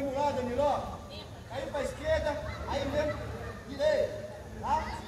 mesmo lado, Danilo. Caiu pra esquerda, aí mesmo, direito. Tá?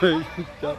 Eita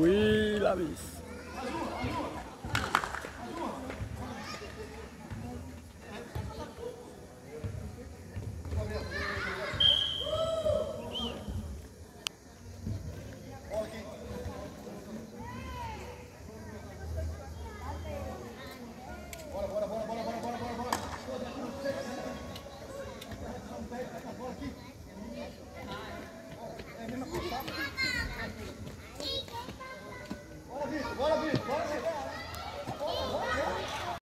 Louis Will